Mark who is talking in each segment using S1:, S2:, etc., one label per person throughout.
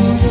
S1: Don't.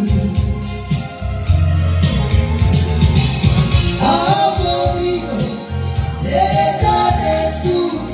S1: verdadeiro.